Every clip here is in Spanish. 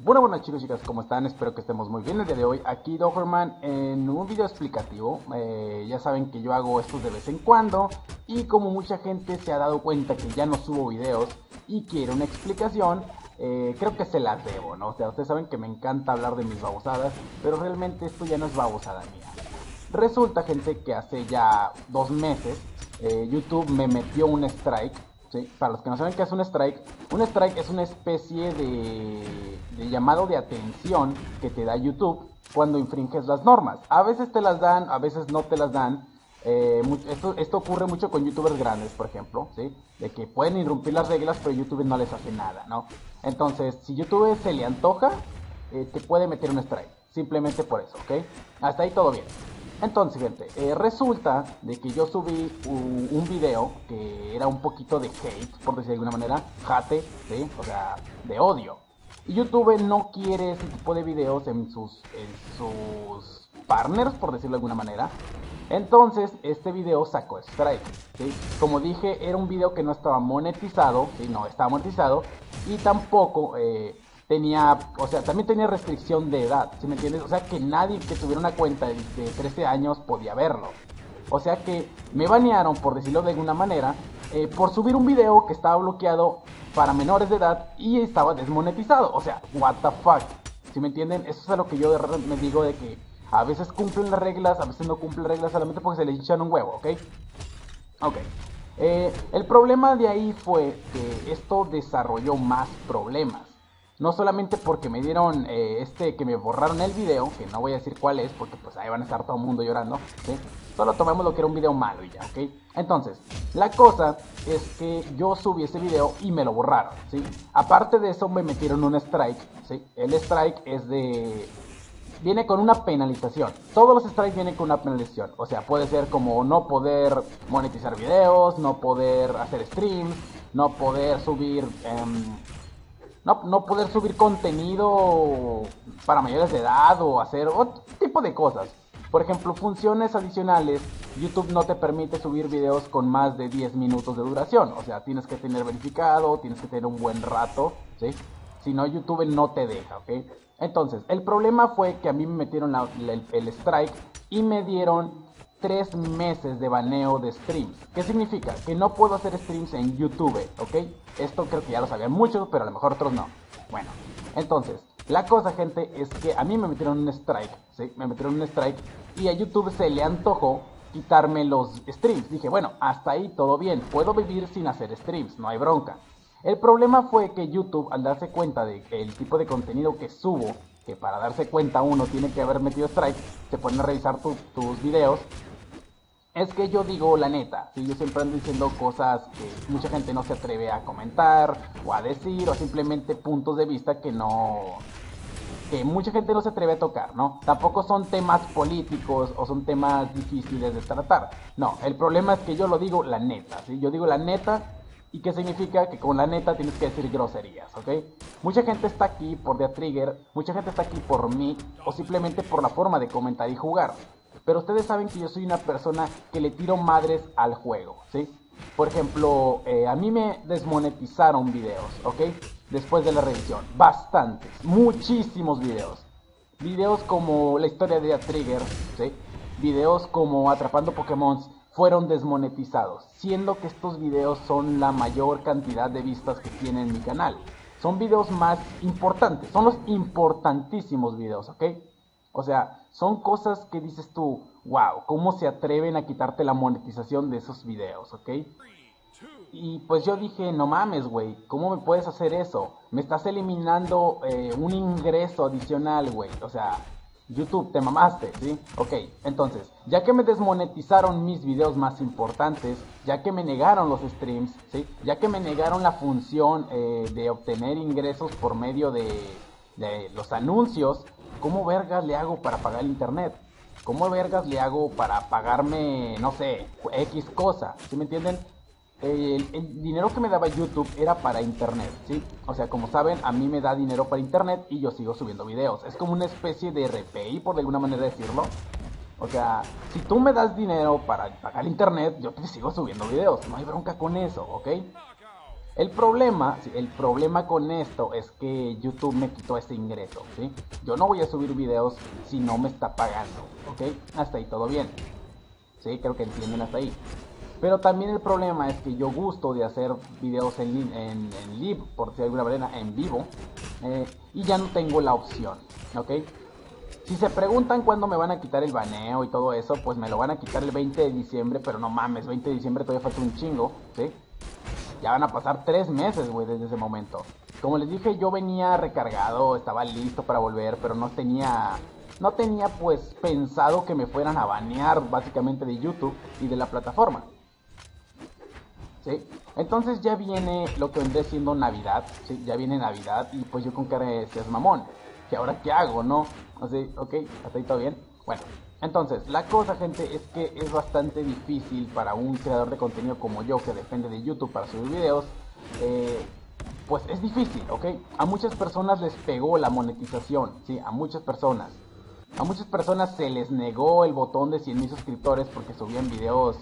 Bueno, bueno chicos chicas, ¿cómo están? Espero que estemos muy bien el día de hoy. Aquí Dogerman en un video explicativo. Eh, ya saben que yo hago estos de vez en cuando. Y como mucha gente se ha dado cuenta que ya no subo videos y quiere una explicación, eh, creo que se las debo, ¿no? O sea, ustedes saben que me encanta hablar de mis babosadas, pero realmente esto ya no es babosada mía. Resulta, gente, que hace ya dos meses eh, YouTube me metió un strike. Para los que no saben qué es un strike, un strike es una especie de, llamado de atención que te da YouTube cuando infringes las normas. A veces te las dan, a veces no te las dan. Eh, esto, ocurre mucho con youtubers grandes, por ejemplo. De que pueden irrumpir las reglas, pero YouTube no les hace nada, ¿no? Entonces, si YouTube se le antoja, eh, te puede meter un strike. Simplemente por eso, ¿ok? Hasta ahí todo bien. Entonces, gente, eh, resulta de que yo subí un, video que era un poquito de hate, por decir de alguna manera, hate, ¿sí? O sea, de odio. Y YouTube no quiere ese tipo de videos en sus, en sus partners, por decirlo de alguna manera. Entonces, este video sacó strike, ¿sí? Como dije, era un video que no estaba monetizado, ¿sí? No estaba monetizado. Y tampoco... Eh, tenía, o sea, también tenía restricción de edad, ¿sí me entiendes? O sea, que nadie que tuviera una cuenta de, 13 años podía verlo. O sea que me banearon, por decirlo de alguna manera, eh, por subir un video que estaba bloqueado para menores de edad y estaba desmonetizado. O sea, what the fuck. ¿Sí me entienden? Eso es a lo que yo me digo de que a veces cumplen las reglas, a veces no cumplen las reglas solamente porque se les echan un huevo, ¿ok? Ok. Eh, el problema de ahí fue que esto desarrolló más problemas. No solamente porque me dieron eh, este, que me borraron el video, que no voy a decir cuál es, porque pues ahí van a estar todo el mundo llorando, ¿sí? Solo tomemos lo que era un video malo y ya, ¿ok? Entonces, la cosa es que yo subí ese video y me lo borraron, ¿sí? Aparte de eso me metieron un strike, ¿sí? El strike es de... Viene con una penalización. Todos los strikes vienen con una penalización. O sea, puede ser como no poder monetizar videos, no poder hacer streams, no poder subir... Eh, no, poder subir contenido para mayores de edad o hacer otro tipo de cosas. Por ejemplo, funciones adicionales, YouTube no te permite subir videos con más de 10 minutos de duración. O sea, tienes que tener verificado, tienes que tener un buen rato, ¿sí? Si no, YouTube no te deja, ¿ok? Entonces, el problema fue que a mí me metieron el strike y me dieron tres meses de baneo de streams. ¿Qué significa? Que no puedo hacer streams en YouTube, ¿ok? Esto creo que ya lo sabían muchos, pero a lo mejor otros no. Bueno, entonces, la cosa, gente, es que a mí me metieron un strike, ¿sí? Me metieron un strike y a YouTube se le antojó quitarme los streams. Dije, bueno, hasta ahí todo bien, puedo vivir sin hacer streams, no hay bronca. El problema fue que YouTube, al darse cuenta del el tipo de contenido que subo, que para darse cuenta uno tiene que haber metido strike, se ponen a revisar tus videos es que yo digo la neta, yo siempre ando diciendo cosas que mucha gente no se atreve a comentar o a decir o simplemente puntos de vista que no que mucha gente no se atreve a tocar, ¿no? Tampoco son temas políticos o son temas difíciles de tratar. No, el problema es que yo lo digo la neta, ¿sí? Yo digo la neta y qué significa que con la neta tienes que decir groserías, ¿ok? Mucha gente está aquí por The Trigger, mucha gente está aquí por mí o simplemente por la forma de comentar y jugar. Pero ustedes saben que yo soy una persona que le tiro madres al juego, ¿sí? Por ejemplo, eh, a mí me desmonetizaron videos, ¿ok? Después de la revisión. Bastantes, muchísimos videos. Videos como la historia de Trigger, ¿sí? Videos como Atrapando Pokémon fueron desmonetizados, siendo que estos videos son la mayor cantidad de vistas que tiene en mi canal. Son videos más importantes, son los importantísimos videos, ¿ok? O sea, son cosas que dices tú, wow, ¿cómo se atreven a quitarte la monetización de esos videos, ok? Y pues yo dije, no mames, güey, ¿cómo me puedes hacer eso? Me estás eliminando eh, un ingreso adicional, güey. O sea, YouTube, te mamaste, ¿sí? Ok, entonces, ya que me desmonetizaron mis videos más importantes, ya que me negaron los streams, ¿sí? Ya que me negaron la función eh, de obtener ingresos por medio de, de los anuncios, ¿cómo vergas le hago para pagar el internet? ¿Cómo vergas le hago para pagarme, no sé, X cosa? ¿Sí me entienden? El, dinero que me daba YouTube era para internet, ¿sí? O sea, como saben, a mí me da dinero para internet y yo sigo subiendo videos. Es como una especie de RPI, por alguna manera decirlo. O sea, si tú me das dinero para pagar internet, yo te sigo subiendo videos. No hay bronca con eso, ¿ok? El problema, el problema con esto es que YouTube me quitó ese ingreso, ¿sí? Yo no voy a subir videos si no me está pagando, ¿ok? Hasta ahí todo bien. Sí, creo que entienden hasta ahí. Pero también el problema es que yo gusto de hacer videos en, en, en live, por decir de alguna manera, en vivo, eh, y ya no tengo la opción, ¿ok? Si se preguntan cuándo me van a quitar el baneo y todo eso, pues me lo van a quitar el 20 de diciembre, pero no mames, 20 de diciembre todavía falta un chingo, ¿sí? Ya van a pasar tres meses, güey, desde ese momento. Como les dije, yo venía recargado, estaba listo para volver, pero no tenía, no tenía pues pensado que me fueran a banear básicamente de YouTube y de la plataforma. ¿Sí? Entonces ya viene lo que vendría siendo Navidad, ¿sí? Ya viene Navidad y pues yo con cara de seas mamón. ¿Que ahora qué hago, no? Sea, ok, hasta ahí todo bien. Bueno, entonces, la cosa, gente, es que es bastante difícil para un creador de contenido como yo, que depende de YouTube para subir videos, eh, pues es difícil, ¿ok? A muchas personas les pegó la monetización, ¿sí? A muchas personas. A muchas personas se les negó el botón de 100 mil suscriptores porque subían videos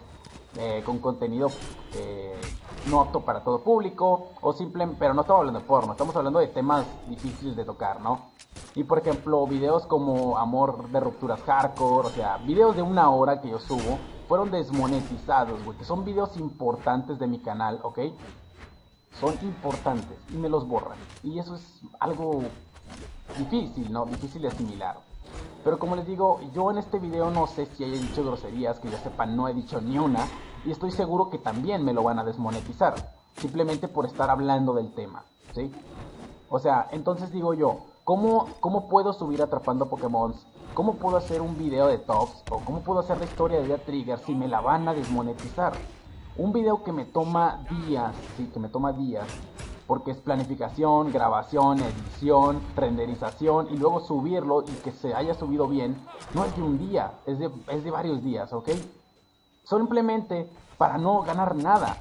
eh, con contenido eh, no apto para todo público, o simplemente, pero no estamos hablando de porno, estamos hablando de temas difíciles de tocar, ¿no? Y por ejemplo, videos como Amor de Rupturas Hardcore, o sea, videos de una hora que yo subo, fueron desmonetizados, güey, que son videos importantes de mi canal, ¿ok? Son importantes y me los borran. Y eso es algo difícil, ¿no? Difícil de asimilar. Pero como les digo, yo en este video no sé si haya dicho groserías, que yo sepa no he dicho ni una, y estoy seguro que también me lo van a desmonetizar, simplemente por estar hablando del tema, ¿sí? O sea, entonces digo yo, ¿Cómo, ¿Cómo puedo subir atrapando Pokémon? ¿Cómo puedo hacer un video de tops? ¿O cómo puedo hacer la historia de Vida Trigger si me la van a desmonetizar? Un video que me toma días, sí, que me toma días, porque es planificación, grabación, edición, renderización y luego subirlo y que se haya subido bien, no es de un día, es de, es de varios días, ¿ok? Simplemente para no ganar nada.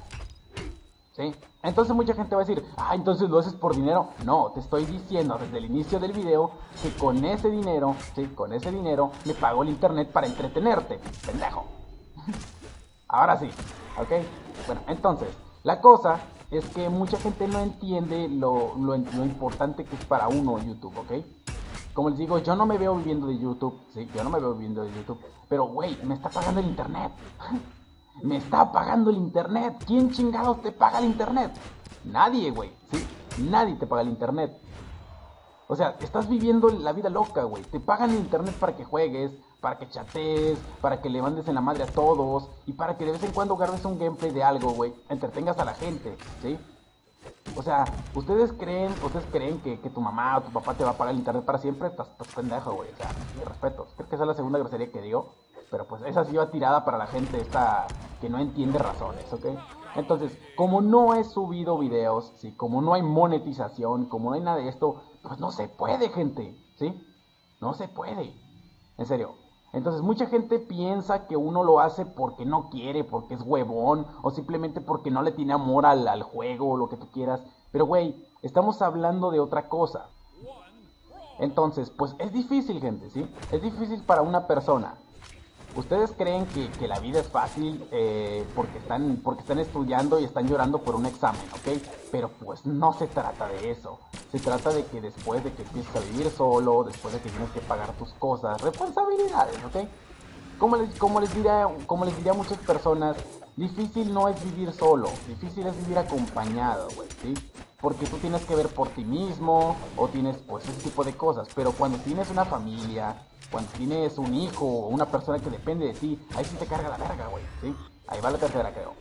¿Sí? Entonces mucha gente va a decir, ah, entonces lo haces por dinero. No, te estoy diciendo desde el inicio del video que con ese dinero, sí, con ese dinero me pago el internet para entretenerte, pendejo. Ahora sí, ¿ok? Bueno, entonces, la cosa es que mucha gente no entiende lo, lo, lo importante que es para uno YouTube, ¿ok? Como les digo, yo no me veo viviendo de YouTube, sí, yo no me veo viviendo de YouTube, pero güey, me está pagando el internet. Me está pagando el internet. ¿Quién chingados te paga el internet? Nadie, güey. ¿sí? Nadie te paga el internet. O sea, estás viviendo la vida loca, güey. Te pagan el internet para que juegues, para que chatees, para que le mandes en la madre a todos y para que de vez en cuando grabes un gameplay de algo, güey. Entretengas a la gente, ¿sí? O sea, ¿ustedes creen, ustedes creen que, tu mamá o tu papá te va a pagar el internet para siempre? Estás, pendejo, güey. O sea, mi respeto. Creo que esa es la segunda grosería que digo. Pero pues esa sí va tirada para la gente esta que no entiende razones, ¿ok? Entonces, como no he subido videos, ¿sí? Como no hay monetización, como no hay nada de esto, pues no se puede, gente, ¿sí? No se puede. En serio. Entonces, mucha gente piensa que uno lo hace porque no quiere, porque es huevón, o simplemente porque no le tiene amor al, al juego o lo que tú quieras. Pero, güey, estamos hablando de otra cosa. Entonces, pues es difícil, gente, ¿sí? Es difícil para una persona ¿Ustedes creen que, la vida es fácil eh, porque, están, porque están estudiando y están llorando por un examen, ok? Pero pues no se trata de eso. Se trata de que después de que empieces a vivir solo, después de que tienes que pagar tus cosas, responsabilidades, ¿ok? Como les, como les, diría, como les diría a muchas personas, difícil no es vivir solo, difícil es vivir acompañado, güey, ¿sí? Porque tú tienes que ver por ti mismo o tienes pues ese tipo de cosas. Pero cuando tienes una familia, cuando tienes un hijo o una persona que depende de ti, ahí sí te carga la verga, güey, ¿sí? Ahí va la tercera, creo.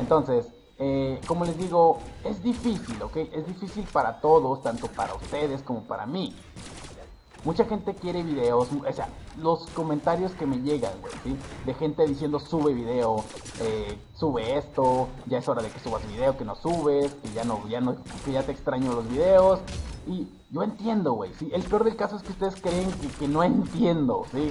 Entonces, eh, como les digo, es difícil, ¿ok? Es difícil para todos, tanto para ustedes como para mí. Mucha gente quiere videos, o sea, los comentarios que me llegan, güey, ¿sí? De gente diciendo sube video, eh, sube esto, ya es hora de que subas video, que no subes, que ya no, ya no, que ya te extraño los videos. Y yo entiendo, güey, ¿sí? El peor del caso es que ustedes creen que, no entiendo, ¿sí?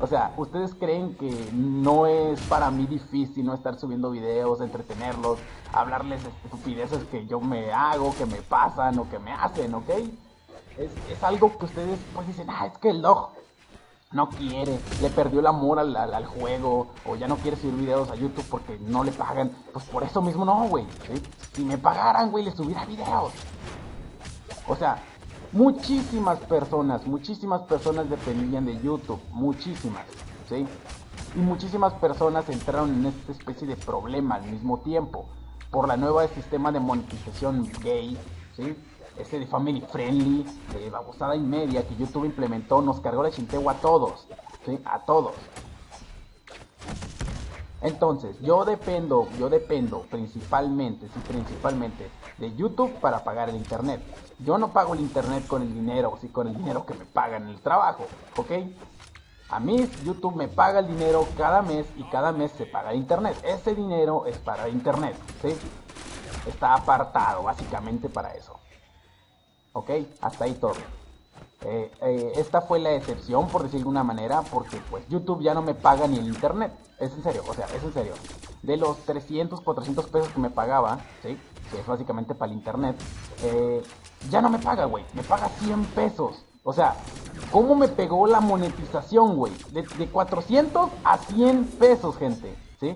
O sea, ustedes creen que no es para mí difícil no estar subiendo videos, entretenerlos, hablarles estupideces que yo me hago, que me pasan o que me hacen, ¿ok? Es, es algo que ustedes pues dicen, ah, es que el log, no quiere, le perdió el amor al, juego, o ya no quiere subir videos a YouTube porque no le pagan, pues por eso mismo no, güey. Si me pagaran, güey, le subiera videos. O sea, muchísimas personas, muchísimas personas dependían de YouTube, muchísimas, ¿sí? Y muchísimas personas entraron en esta especie de problema al mismo tiempo por la nueva sistema de monetización gay, ¿sí? Este de family friendly, de babosada y media que YouTube implementó, nos cargó la chintegua a todos, ¿sí? A todos. Entonces, yo dependo, yo dependo principalmente, sí, principalmente de YouTube para pagar el internet. Yo no pago el internet con el dinero, sí, con el dinero que me pagan en el trabajo, ¿ok? A mí YouTube me paga el dinero cada mes y cada mes se paga el internet. Ese dinero es para internet, ¿sí? Está apartado básicamente para eso. ¿Ok? Hasta ahí todo. Eh, eh, esta fue la excepción, por decir de alguna manera, porque pues YouTube ya no me paga ni el internet. Es en serio, o sea, es en serio. De los 300, 400 pesos que me pagaba, ¿sí? Que es básicamente para el internet, eh, ya no me paga, güey. Me paga 100 pesos. O sea, ¿cómo me pegó la monetización, güey? De, 400 a 100 pesos, gente, ¿sí?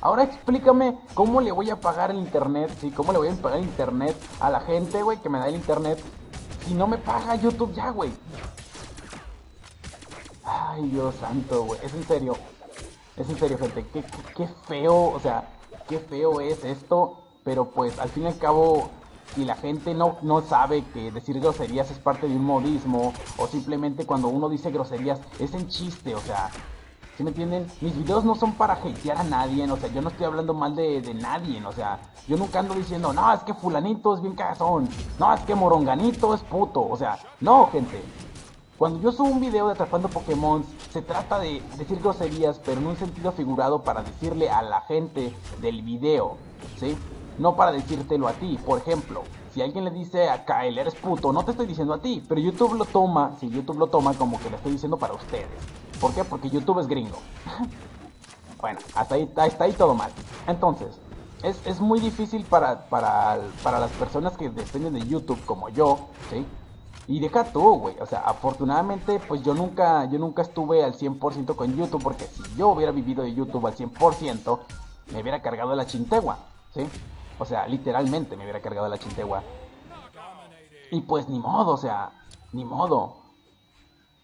Ahora explícame cómo le voy a pagar el internet, ¿sí? ¿Cómo le voy a pagar el internet a la gente, güey, que me da el internet si no me paga YouTube ya, güey? Ay, Dios santo, güey. Es en serio. Es en serio, gente. Qué, feo, o sea, qué feo es esto. Pero pues al fin y al cabo y la gente no, no sabe que decir groserías es parte de un modismo o simplemente cuando uno dice groserías es en chiste, o sea, ¿sí me entienden? Mis videos no son para hatear a nadie, o sea, yo no estoy hablando mal de, de nadie, o sea, yo nunca ando diciendo, no, es que fulanito es bien cagazón, no, es que moronganito es puto, o sea, no, gente. Cuando yo subo un video de atrapando Pokémon, se trata de decir groserías, pero en un sentido figurado para decirle a la gente del video, ¿sí? no para decírtelo a ti. Por ejemplo, si alguien le dice a Kyle, eres puto, no te estoy diciendo a ti, pero YouTube lo toma, si YouTube lo toma como que le estoy diciendo para ustedes. ¿Por qué? Porque YouTube es gringo. bueno, hasta ahí, está ahí todo mal. Entonces, es, es muy difícil para, para, para, las personas que dependen de YouTube como yo, ¿sí? Y deja tú, güey. O sea, afortunadamente, pues yo nunca, yo nunca estuve al 100% con YouTube, porque si yo hubiera vivido de YouTube al 100%, me hubiera cargado la chintegua, ¿sí? O sea, literalmente me hubiera cargado la chintegua. Y pues ni modo, o sea, ni modo.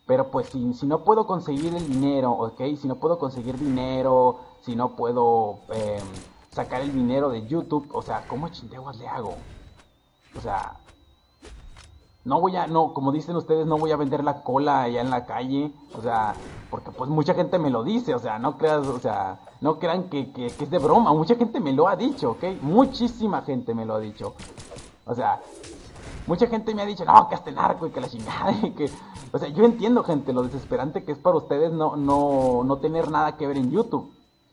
Pero pues si, si no puedo conseguir el dinero, ¿ok? Si no puedo conseguir dinero, si no puedo em, sacar el dinero de YouTube, o sea, ¿cómo chinteguas le hago? O sea, no voy a, no, como dicen ustedes, no voy a vender la cola allá en la calle, o sea, porque pues mucha gente me lo dice, o sea, no creas, o sea, no crean que, que, es de broma, mucha gente me lo ha dicho, ¿ok? Muchísima gente me lo ha dicho, o sea, mucha gente me ha dicho, no, que este narco y que la chingada, y que, o sea, yo entiendo gente, lo desesperante que es para ustedes no, no, no tener nada que ver en YouTube,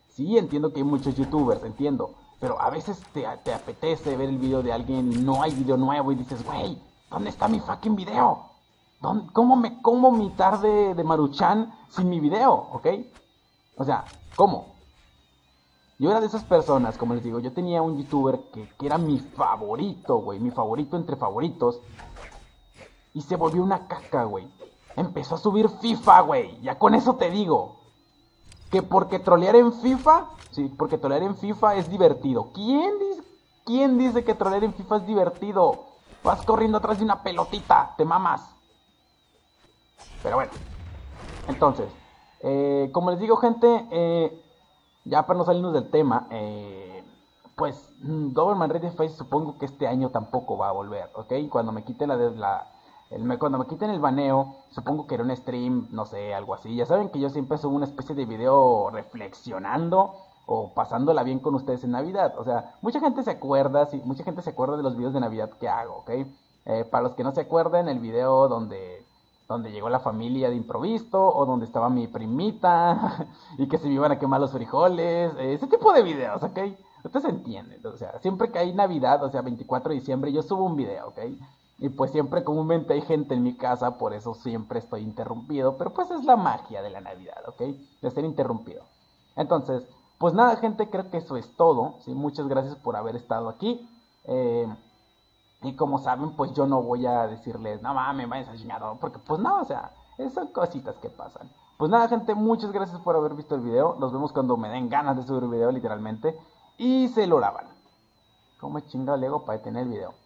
sí, entiendo que hay muchos youtubers, entiendo, pero a veces te, te apetece ver el video de alguien y no hay video nuevo y dices, güey, ¿Dónde está mi fucking video? ¿Cómo me como mi tarde de Maruchan sin mi video? ¿Ok? O sea, ¿cómo? Yo era de esas personas, como les digo, yo tenía un youtuber que, que era mi favorito, güey, mi favorito entre favoritos. Y se volvió una caca, güey. Empezó a subir FIFA, güey. Ya con eso te digo. Que porque trolear en FIFA, sí, porque trolear en FIFA es divertido. ¿Quién dice, que trolear en FIFA es divertido? Vas corriendo atrás de una pelotita, te mamas. Pero bueno. Entonces, eh, como les digo, gente, eh, ya para no salirnos del tema, eh, pues mm, Doberman Ready Face supongo que este año tampoco va a volver, ¿ok? Cuando me quiten la, la el, cuando me quiten el baneo, supongo que era un stream, no sé, algo así. Ya saben que yo siempre subo una especie de video reflexionando o pasándola bien con ustedes en Navidad. O sea, mucha gente se acuerda, sí, mucha gente se acuerda de los videos de Navidad que hago, ¿ok? Eh, para los que no se acuerden, el video donde, donde llegó la familia de improviso o donde estaba mi primita y que se me iban a quemar los frijoles, eh, ese tipo de videos, ¿ok? Ustedes entienden, o sea, siempre que hay Navidad, o sea, 24 de diciembre, yo subo un video, ¿ok? Y pues siempre comúnmente hay gente en mi casa, por eso siempre estoy interrumpido, pero pues es la magia de la Navidad, ¿ok? De ser interrumpido. Entonces, pues nada, gente, creo que eso es todo. ¿sí? Muchas gracias por haber estado aquí. Eh, y como saben, pues yo no voy a decirles, no mames, vayan a chingado, porque pues no, o sea, son cositas que pasan. Pues nada, gente, muchas gracias por haber visto el video. Nos vemos cuando me den ganas de subir el video, literalmente. Y se lo lavan. ¿Cómo chinga le hago para detener el video?